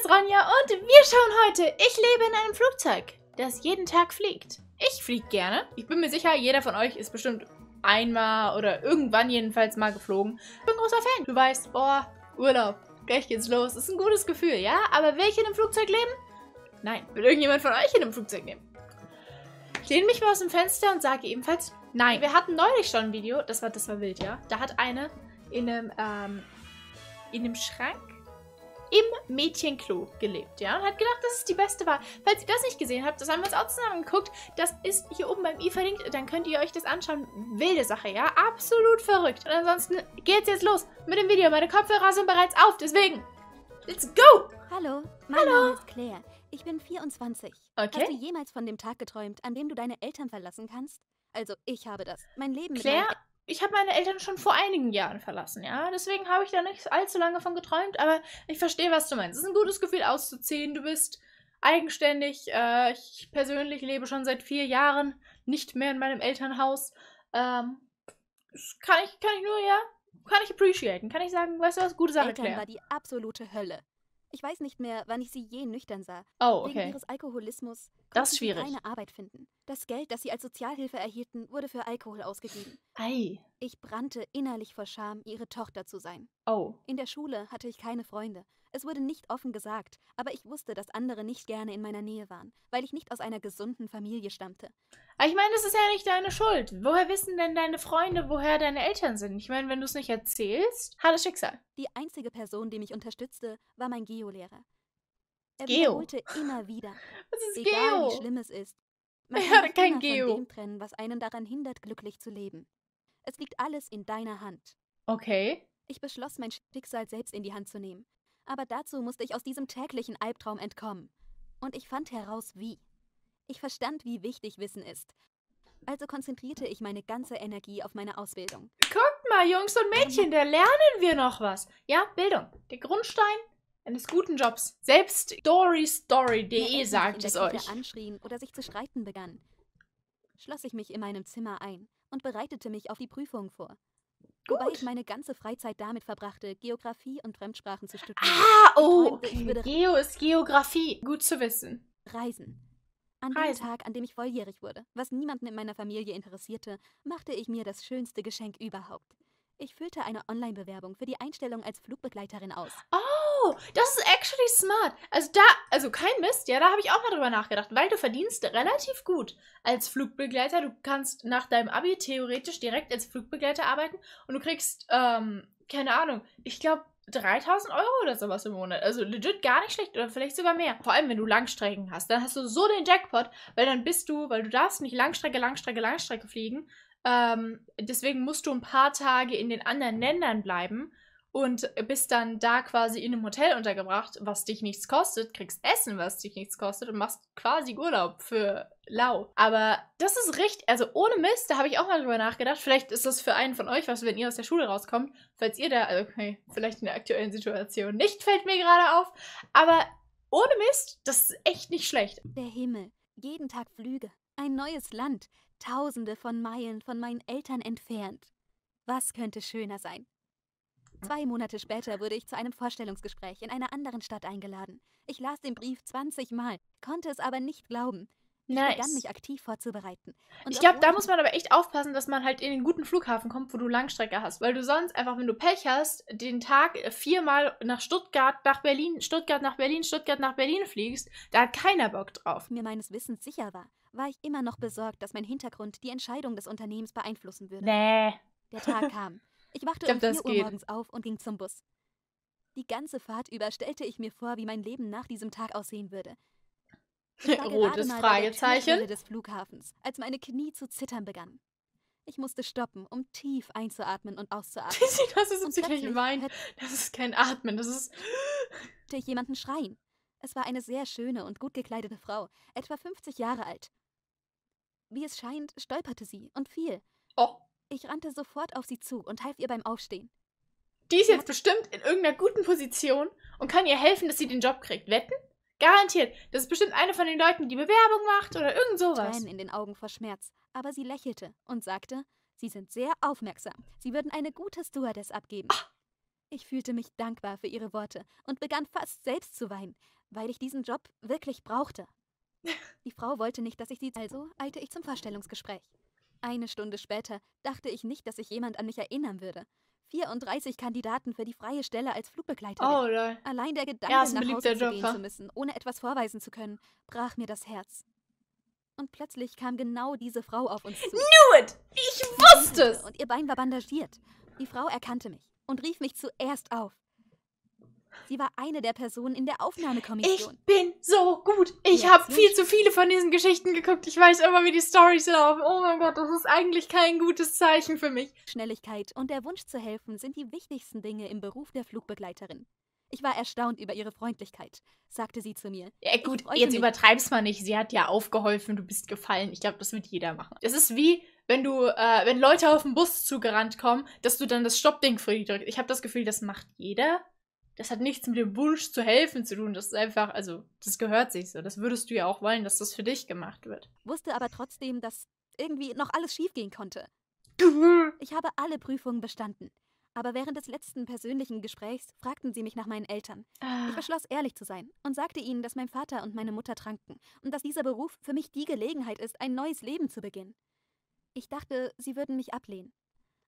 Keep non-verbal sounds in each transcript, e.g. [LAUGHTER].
ist Ronja und wir schauen heute. Ich lebe in einem Flugzeug, das jeden Tag fliegt. Ich fliege gerne. Ich bin mir sicher, jeder von euch ist bestimmt einmal oder irgendwann jedenfalls mal geflogen. Ich bin großer Fan. Du weißt, boah, Urlaub, gleich geht's los. Ist ein gutes Gefühl, ja? Aber will ich in einem Flugzeug leben? Nein. Will irgendjemand von euch in einem Flugzeug leben? Ich lehne mich mal aus dem Fenster und sage ebenfalls nein. Wir hatten neulich schon ein Video, das war, das war wild, ja? Da hat eine in einem, ähm, in einem Schrank im Mädchenklo gelebt, ja, und hat gedacht, das ist die beste Wahl. Falls ihr das nicht gesehen habt, das haben wir uns auch zusammen geguckt, das ist hier oben beim i verlinkt, dann könnt ihr euch das anschauen. Wilde Sache, ja, absolut verrückt. Und ansonsten geht's jetzt los mit dem Video. Meine Kopfhörer sind bereits auf, deswegen, let's go! Hallo, mein Hallo. Name ist Claire. Ich bin 24. Okay. Hast du jemals von dem Tag geträumt, an dem du deine Eltern verlassen kannst? Also, ich habe das. Mein Leben Claire, ich habe meine Eltern schon vor einigen Jahren verlassen, ja. Deswegen habe ich da nicht allzu lange von geträumt, aber ich verstehe, was du meinst. Es ist ein gutes Gefühl auszuziehen. Du bist eigenständig. Äh, ich persönlich lebe schon seit vier Jahren nicht mehr in meinem Elternhaus. Ähm, kann ich, kann ich nur, ja, kann ich appreciaten. Kann ich sagen, weißt du was, gute Sache, Eltern Claire. war die absolute Hölle. Ich weiß nicht mehr, wann ich sie je nüchtern sah. Oh, Wegen okay. ihres Alkoholismus Das ist konnten sie schwierig. keine Arbeit finden. Das Geld, das sie als Sozialhilfe erhielten, wurde für Alkohol ausgegeben. Ei. Ich brannte innerlich vor Scham, ihre Tochter zu sein. Oh. In der Schule hatte ich keine Freunde. Es wurde nicht offen gesagt, aber ich wusste, dass andere nicht gerne in meiner Nähe waren, weil ich nicht aus einer gesunden Familie stammte. Aber ich meine, das ist ja nicht deine Schuld. Woher wissen denn deine Freunde, woher deine Eltern sind? Ich meine, wenn du es nicht erzählst, hartes Schicksal. Die einzige Person, die mich unterstützte, war mein Geolehrer. Er Geo? wiederholte immer wieder, [LAUGHS] Was ist egal wie Geo? schlimm es ist. Man Ja, kann kein immer Geo. von dem trennen, was einen daran hindert, glücklich zu leben. Es liegt alles in deiner Hand. Okay. Ich beschloss, mein Schicksal selbst in die Hand zu nehmen. Aber dazu musste ich aus diesem täglichen Albtraum entkommen. Und ich fand heraus, wie. Ich verstand, wie wichtig Wissen ist. Also konzentrierte ich meine ganze Energie auf meine Ausbildung. Guckt mal, Jungs und Mädchen, da lernen wir noch was. Ja, Bildung. Der Grundstein eines guten Jobs. Selbst storystory.de sagt es euch. anschrien oder sich zu streiten begannen, schloss ich mich in meinem Zimmer ein und bereitete mich auf die Prüfung vor. Wobei Gut. ich meine ganze Freizeit damit verbrachte, Geografie und Fremdsprachen zu studieren. Ah, oh, okay. Geo ist Geografie. Gut zu wissen. Reisen. An Reisen. dem Tag, an dem ich volljährig wurde, was niemanden in meiner Familie interessierte, machte ich mir das schönste Geschenk überhaupt. Ich füllte eine Online-Bewerbung für die Einstellung als Flugbegleiterin aus. Oh, das ist actually smart. Also da, also kein Mist, ja, da habe ich auch mal drüber nachgedacht, weil du verdienst relativ gut als Flugbegleiter. Du kannst nach deinem Abi theoretisch direkt als Flugbegleiter arbeiten und du kriegst, ähm, keine Ahnung, ich glaube 3000 Euro oder sowas im Monat. Also legit gar nicht schlecht oder vielleicht sogar mehr. Vor allem, wenn du Langstrecken hast. Dann hast du so den Jackpot, weil dann bist du, weil du darfst nicht Langstrecke, Langstrecke, Langstrecke fliegen. Ähm, deswegen musst du ein paar Tage in den anderen Ländern bleiben und bist dann da quasi in einem Hotel untergebracht, was dich nichts kostet, kriegst Essen, was dich nichts kostet und machst quasi Urlaub für lau. Aber das ist richtig, also ohne Mist, da habe ich auch mal drüber nachgedacht. Vielleicht ist das für einen von euch was, wenn ihr aus der Schule rauskommt, falls ihr da, also okay, vielleicht in der aktuellen Situation nicht, fällt mir gerade auf. Aber ohne Mist, das ist echt nicht schlecht. Der Himmel, jeden Tag Flüge, ein neues Land, tausende von Meilen von meinen Eltern entfernt. Was könnte schöner sein? Zwei Monate später wurde ich zu einem Vorstellungsgespräch in einer anderen Stadt eingeladen. Ich las den Brief 20 Mal, konnte es aber nicht glauben. Ich begann Nice. mich aktiv vorzubereiten. Und Ich glaube, da muss man aber echt aufpassen, dass man halt in den guten Flughafen kommt, wo du Langstrecke hast. Weil du sonst einfach, wenn du Pech hast, den Tag äh, viermal nach Stuttgart, nach Berlin, Stuttgart nach Berlin, Stuttgart nach Berlin fliegst, da hat keiner Bock drauf. mir meines Wissens sicher war, war ich immer noch besorgt, dass mein Hintergrund die Entscheidung des Unternehmens beeinflussen würde. Nee. Der Tag [LAUGHS] kam. Ich wachte Ich glaub, um das 4 Uhr geht. morgens auf und ging zum Bus. Die ganze Fahrt über stellte ich mir vor, wie mein Leben nach diesem Tag aussehen würde. Rotes [LAUGHS] der Fragezeichen. Des Flughafens, als meine Knie zu zittern begannen. Ich musste stoppen, um tief einzuatmen und [LAUGHS] auszuatmen. das ist jetzt gleich Wein. Das ist kein Atmen, das ist. ich jemanden schreien. Es war eine sehr schöne und gut gekleidete Frau, etwa 50 Jahre alt. Wie es scheint, stolperte sie und fiel. Oh. Ich rannte sofort auf sie zu und half ihr beim Aufstehen. Die ist jetzt bestimmt in irgendeiner guten Position und kann ihr helfen, dass sie den Job kriegt. Wetten? Garantiert. Das ist bestimmt eine von den Leuten, die Bewerbung macht oder irgend sowas. Tränen in den Augen vor Schmerz, aber sie lächelte und sagte, Sie sind sehr aufmerksam. Sie würden eine gute Stewardess abgeben. Ich fühlte mich dankbar für ihre Worte und begann fast selbst zu weinen, weil ich diesen Job wirklich brauchte. Die Frau wollte nicht, dass ich sie. Also eilte ich zum Vorstellungsgespräch. Eine Stunde später dachte ich nicht, dass sich jemand an mich erinnern würde. 34 Kandidaten für die freie Stelle als Flugbegleiterin. Oh, lol. Allein der Gedanke, Ja, nach Hause zu gehen zu müssen, ohne etwas vorweisen zu können, brach mir das Herz. Und plötzlich kam genau diese Frau auf uns zu. Do it! Ich wusste es! Und ihr Bein war bandagiert. Die Frau erkannte mich und rief mich zuerst auf. Sie war eine der Personen in der Ich Aufnahmekommission. bin so gut. Ich Die habe viel zu viele von diesen Geschichten geguckt. Ich weiß immer, wie die Stories laufen. Oh mein Gott, das ist eigentlich kein gutes Zeichen für mich. Schnelligkeit und der Wunsch zu helfen sind die wichtigsten Dinge im Beruf der Flugbegleiterin. Ich war erstaunt über ihre Freundlichkeit, sagte sie zu mir. Ja, gut, jetzt übertreib's mal nicht. Sie hat ja aufgeholfen, du bist gefallen. Ich glaube, das wird jeder machen. Das ist wie, wenn du, äh, wenn Leute auf den Bus zugerannt kommen, dass du dann das Stoppding für die drückst. Ich habe das Gefühl, das macht jeder. Das hat nichts mit dem Wunsch zu helfen zu tun. Das ist einfach, also, das gehört sich so. Das würdest du ja auch wollen, dass das für dich gemacht wird. Wusste aber trotzdem, dass irgendwie noch alles schiefgehen konnte. [LAUGHS] Ich habe alle Prüfungen bestanden. Aber während des letzten persönlichen Gesprächs fragten sie mich nach meinen Eltern. Ich Ah, beschloss, ehrlich zu sein und sagte ihnen, dass mein Vater und meine Mutter tranken und dass dieser Beruf für mich die Gelegenheit ist, ein neues Leben zu beginnen. Ich dachte, sie würden mich ablehnen.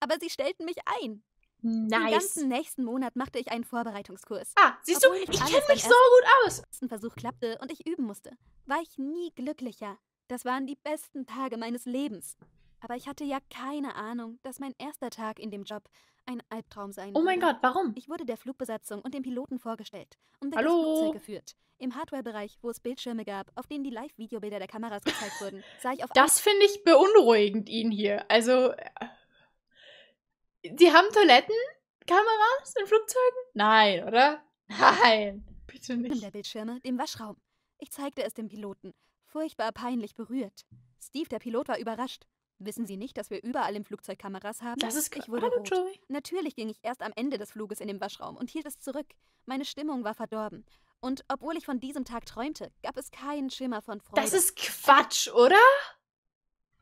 Aber sie stellten mich ein. Den nice. ganzen nächsten Monat machte ich einen Vorbereitungskurs. Ah, siehst du, Obwohl nicht ich kenne mich so gut aus. ersten Versuch klappte und ich üben musste, war ich nie glücklicher. Das waren die besten Tage meines Lebens. Aber ich hatte ja keine Ahnung, dass mein erster Tag in dem Job ein Albtraum sein Oh mein würde. Gott, warum? Ich wurde der Flugbesatzung und dem Piloten vorgestellt und durch Hallo? das Flugzeug geführt. Im Hardware-Bereich, wo es Bildschirme gab, auf denen die Live-Videobilder der Kameras gezeigt wurden, sah ich auf Das finde ich beunruhigend, ihn hier. Also, äh, die haben Toilettenkameras in Flugzeugen? Nein, oder? Nein, bitte nicht. der Bildschirme dem Waschraum. Ich zeigte es dem Piloten, furchtbar peinlich berührt. Steve, der Pilot, war überrascht. Wissen Sie nicht, dass wir überall im Flugzeug Kameras haben? Das ist ich wurde Hallo, rot. Joey. Natürlich ging ich erst am Ende des Fluges in den Waschraum und hielt es zurück. Meine Stimmung war verdorben. Und obwohl ich von diesem Tag träumte, gab es keinen Schimmer von Freude. Das ist Quatsch, oder?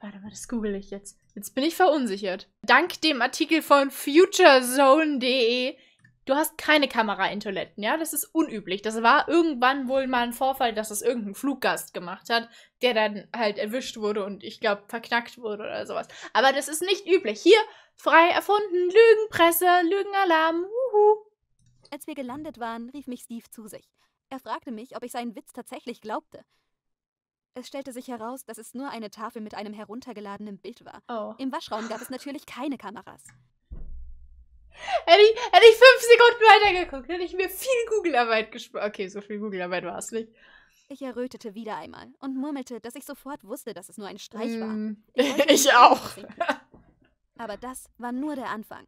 Warte mal, das google ich jetzt. Jetzt bin ich verunsichert. Dank dem Artikel von futurezone.de, du hast keine Kamera in Toiletten, ja? Das ist unüblich. Das war irgendwann wohl mal ein Vorfall, dass das irgendein Fluggast gemacht hat, der dann halt erwischt wurde und ich glaube verknackt wurde oder sowas. Aber das ist nicht üblich. Hier, frei erfunden, Lügenpresse, Lügenalarm, wuhu. Als wir gelandet waren, rief mich Steve zu sich. Er fragte mich, ob ich seinen Witz tatsächlich glaubte. Es stellte sich heraus, dass es nur eine Tafel mit einem heruntergeladenen Bild war. Oh. Im Waschraum gab es natürlich keine Kameras. Hätte ich, hätte ich fünf Sekunden weitergeguckt, hätte ich mir viel Google-Arbeit gespart. Okay, so viel Google-Arbeit war es nicht. Ich errötete wieder einmal und murmelte, dass ich sofort wusste, dass es nur ein Streich war. Mm, Ich wollte [LAUGHS] Ich nicht auch. Aber das war nur der Anfang.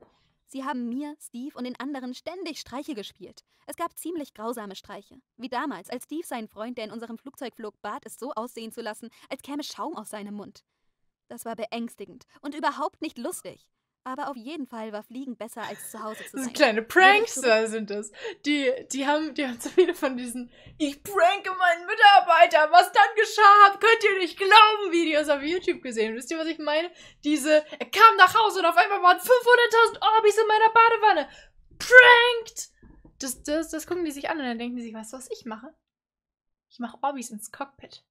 Sie haben mir, Steve und den anderen ständig Streiche gespielt. Es gab ziemlich grausame Streiche. Wie damals, als Steve seinen Freund, der in unserem Flugzeug flog, bat, es so aussehen zu lassen, als käme Schaum aus seinem Mund. Das war beängstigend und überhaupt nicht lustig. Aber auf jeden Fall war Fliegen besser, als zu Hause zu Das sein. sind kleine Prankster sind das. Die, die haben, die haben so viele von diesen Ich pranke meinen Mitarbeiter, was dann geschah, könnt ihr nicht glauben, Videos auf YouTube gesehen. Wisst ihr, was ich meine? Diese, er kam nach Hause und auf einmal waren 500.000 Orbis in meiner Badewanne. Pranked! Das, das, das gucken die sich an und dann denken die sich, weißt du, was ich mache? Ich mache Orbis ins Cockpit.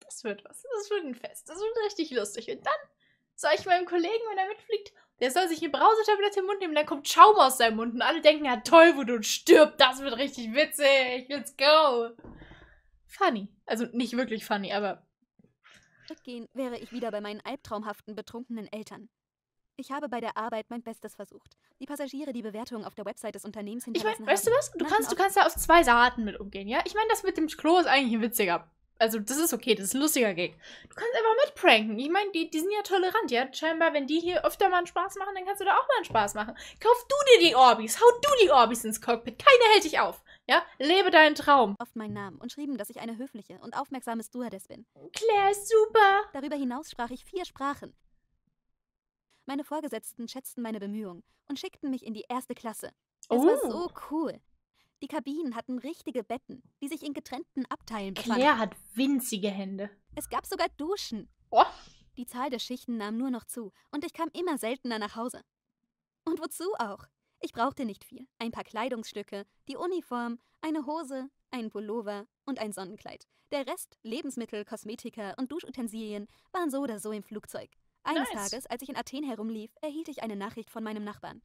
Das wird was. Das wird ein Fest. Das wird richtig lustig. Und dann soll ich meinem Kollegen, wenn er mitfliegt, der soll sich eine Brausetablette im Mund nehmen, dann kommt Schaum aus seinem Mund und alle denken, ja toll, wo du stirbt, das wird richtig witzig, let's go. Funny. Also nicht wirklich funny, aber Zurückgehen wäre ich wieder bei meinen albtraumhaften, betrunkenen Eltern. Ich habe bei der Arbeit mein Bestes versucht. Die Passagiere, die Bewertungen auf der Website des Unternehmens ich hinterlassen meine, weißt du was? Du kannst, du kannst da auf zwei Arten mit umgehen, ja? Ich meine, das mit dem Klo ist eigentlich ein witziger. Also, das ist okay, das ist ein lustiger Gag. Du kannst einfach mitpranken. Ich meine, die, die sind ja tolerant, ja? Scheinbar, wenn die hier öfter mal einen Spaß machen, dann kannst du da auch mal einen Spaß machen. Kauf du dir die Orbis, hau du die Orbis ins Cockpit. Keiner hält dich auf, ja? Lebe deinen Traum. oft meinen Namen und schrieben, dass ich eine höfliche und aufmerksame Stewardess bin. Claire ist super. Darüber hinaus sprach ich vier Sprachen. Meine Vorgesetzten schätzten meine Bemühungen und schickten mich in die erste Klasse. Es war Oh. so cool. Die Kabinen hatten richtige Betten, die sich in getrennten Abteilen befanden. Claire hat winzige Hände. Es gab sogar Duschen. Oh. Die Zahl der Schichten nahm nur noch zu und ich kam immer seltener nach Hause. Und wozu auch? Ich brauchte nicht viel. Ein paar Kleidungsstücke, die Uniform, eine Hose, ein Pullover und ein Sonnenkleid. Der Rest, Lebensmittel, Kosmetika und Duschutensilien, waren so oder so im Flugzeug. Eines Nice. Tages, als ich in Athen herumlief, erhielt ich eine Nachricht von meinem Nachbarn.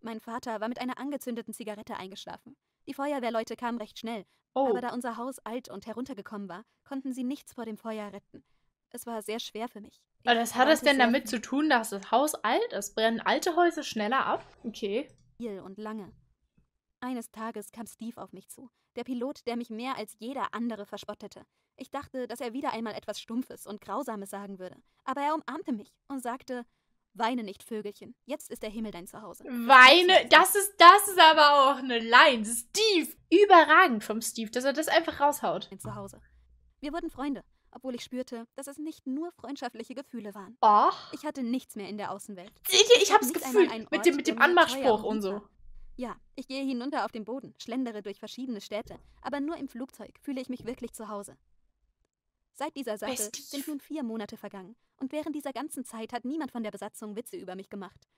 Mein Vater war mit einer angezündeten Zigarette eingeschlafen. Die Feuerwehrleute kamen recht schnell, Oh. aber da unser Haus alt und heruntergekommen war, konnten sie nichts vor dem Feuer retten. Es war sehr schwer für mich. Aber Ich das hat es denn damit zu tun, dass das Haus alt ist? Brennen alte Häuser schneller ab? Okay. viel und lange. Eines Tages kam Steve auf mich zu, der Pilot, der mich mehr als jeder andere verspottete. Ich dachte, dass er wieder einmal etwas Stumpfes und Grausames sagen würde, aber er umarmte mich und sagte, Weine nicht, Vögelchen, jetzt ist der Himmel dein Zuhause. Weine, das ist, das ist aber auch eine Line. Steve. Überragend vom Steve, dass er das einfach raushaut. Mein Zuhause. Wir wurden Freunde, obwohl ich spürte, dass es nicht nur freundschaftliche Gefühle waren. Och. Ich hatte nichts mehr in der Außenwelt. Seht ihr, ich hab's gefühlt. einen Mit Ort, dem, mit dem Anmachspruch und so. Ja, ich gehe hinunter auf den Boden, schlendere durch verschiedene Städte, aber nur im Flugzeug fühle ich mich wirklich zu Hause. Seit dieser Sache Steve. sind nun vier Monate vergangen und während dieser ganzen Zeit hat niemand von der Besatzung Witze über mich gemacht.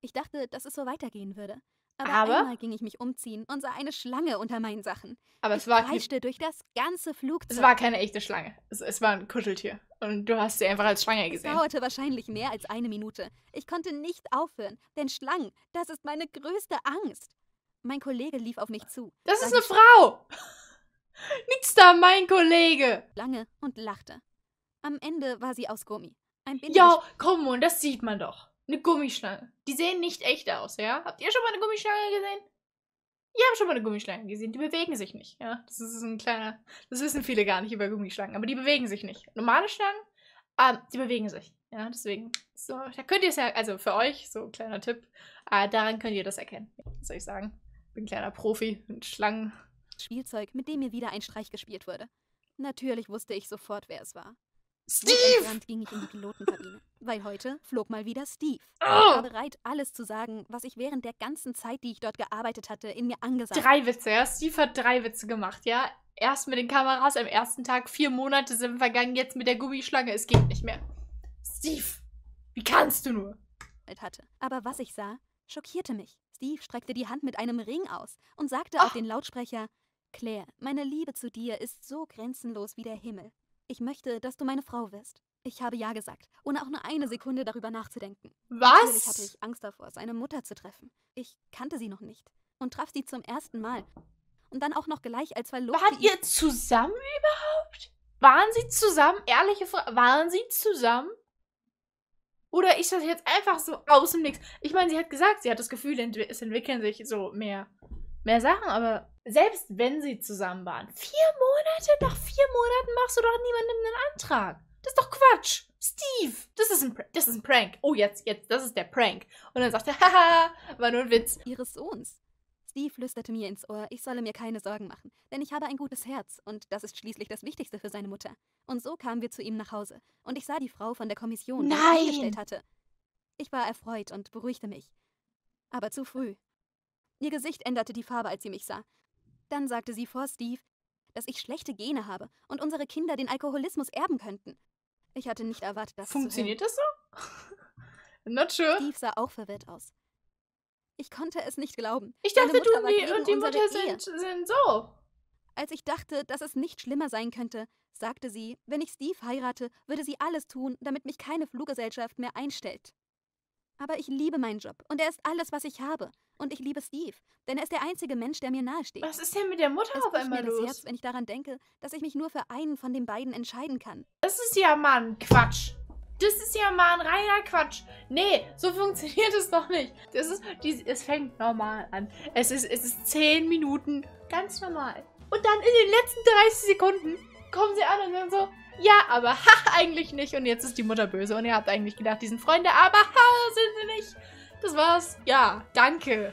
Ich dachte, dass es so weitergehen würde. Aber, Aber? einmal ging ich mich umziehen und sah eine Schlange unter meinen Sachen. Aber es ich war, kreischte durch das ganze Flugzeug. es war keine echte Schlange. Es, es war ein Kuscheltier. Und du hast sie einfach als Schlange Es gesehen. dauerte wahrscheinlich mehr als eine Minute. Ich konnte nicht aufhören, denn Schlangen, das ist meine größte Angst. Mein Kollege lief auf mich zu, Das ist eine Frau. Nichts da, mein Kollege. Schlange und lachte. Am Ende war sie aus Gummi. Ein Ja, komm on, das sieht man doch. Eine Gummischlange. Die sehen nicht echt aus, ja? Habt ihr schon mal eine Gummischlange gesehen? Ich habe schon mal eine Gummischlange gesehen. Die bewegen sich nicht, ja? Das ist ein kleiner. Das wissen viele gar nicht über Gummischlangen, aber die bewegen sich nicht. Normale Schlangen, ähm, die bewegen sich. Ja, deswegen. So, da könnt ihr es ja, also für euch, so ein kleiner Tipp, äh, daran könnt ihr das erkennen. Was soll ich sagen? Bin ein kleiner Profi mit Schlangen. Spielzeug, mit dem mir wieder ein Streich gespielt wurde. Natürlich wusste ich sofort, wer es war. Steve! Ging ich in die Pilotenkabine, weil heute flog mal wieder Steve. Ich Oh! war bereit, alles zu sagen, was ich während der ganzen Zeit, die ich dort gearbeitet hatte, in mir angesagt Drei Witze, ja. Steve hat drei Witze gemacht, ja. Erst mit den Kameras am ersten Tag, vier Monate sind vergangen, jetzt mit der Gummischlange, es geht nicht mehr. Steve, wie kannst du nur? hatte. Aber was ich sah, schockierte mich. Steve streckte die Hand mit einem Ring aus und sagte Ach. auf den Lautsprecher: Claire, meine Liebe zu dir ist so grenzenlos wie der Himmel. Ich möchte, dass du meine Frau wirst. Ich habe ja gesagt, ohne auch nur eine Sekunde darüber nachzudenken. Natürlich hatte Was? ich Angst davor, seine Mutter zu treffen. Ich kannte sie noch nicht und traf sie zum ersten Mal. Und dann auch noch gleich als Verlobte. Wart ihr zusammen überhaupt? Waren sie zusammen? Ehrliche Frage, waren sie zusammen? Oder ist das jetzt einfach so aus dem Nix? Ich meine, sie hat gesagt, sie hat das Gefühl, es entwickeln sich so mehr, mehr Sachen, aber selbst wenn sie zusammen waren, vier Monate, nach vier Monaten machst du doch niemandem einen Antrag. Das ist doch Quatsch. Steve, das ist ein, das ist ein Prank. Oh, jetzt, jetzt, das ist der Prank. Und dann sagt er, [LAUGHS] haha, war nur ein Witz. ihres Sohns. Steve flüsterte mir ins Ohr, ich solle mir keine Sorgen machen, denn ich habe ein gutes Herz und das ist schließlich das Wichtigste für seine Mutter. Und so kamen wir zu ihm nach Hause und ich sah die Frau von der Kommission, die ihn eingestellt hatte. Ich war erfreut und beruhigte mich. Aber zu früh. Ihr Gesicht änderte die Farbe, als sie mich sah. Dann sagte sie vor Steve, dass ich schlechte Gene habe und unsere Kinder den Alkoholismus erben könnten. Ich hatte nicht erwartet, das Funktioniert das so? [LAUGHS] Not sure. Steve sah auch verwirrt aus. Ich konnte es nicht glauben. Ich dachte, du und die, und die Mutter sind, sind so. Als ich dachte, dass es nicht schlimmer sein könnte, sagte sie, wenn ich Steve heirate, würde sie alles tun, damit mich keine Fluggesellschaft mehr einstellt. Aber ich liebe meinen Job und er ist alles, was ich habe. Und ich liebe Steve, denn er ist der einzige Mensch, der mir nahesteht. Was ist denn mit der Mutter Es auf einmal mir das los? Herz, wenn ich daran denke, dass ich mich nur für einen von den beiden entscheiden kann. Das ist ja mal ein Quatsch. Das ist ja mal ein reiner Quatsch. Nee, so funktioniert [LAUGHS] es doch nicht. Das ist, die, es fängt normal an. Es ist, es ist 10 Minuten ganz normal. Und dann in den letzten 30 Sekunden kommen sie an und sagen so, ja, aber [LAUGHS] ha, eigentlich nicht. Und jetzt ist die Mutter böse. Und ihr habt eigentlich gedacht, die sind Freunde, aber [LAUGHS] ha, sind sie nicht. Das war's. Ja, danke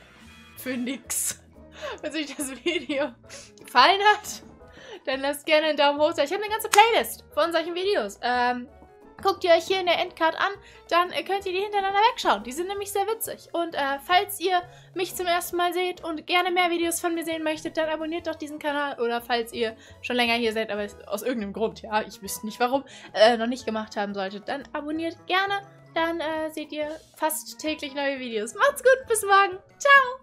für nix. [LAUGHS] Wenn euch das Video gefallen hat, dann lasst gerne einen Daumen hoch. Ich habe eine ganze Playlist von solchen Videos. Ähm, guckt ihr euch hier in der Endcard an, dann äh, könnt ihr die hintereinander wegschauen. Die sind nämlich sehr witzig. Und äh, falls ihr mich zum ersten Mal seht und gerne mehr Videos von mir sehen möchtet, dann abonniert doch diesen Kanal. Oder falls ihr schon länger hier seid, aber aus irgendeinem Grund, ja, ich wüsste nicht warum, äh, noch nicht gemacht haben solltet, dann abonniert gerne. Dann äh, seht ihr fast täglich neue Videos. Macht's gut, bis morgen. Ciao!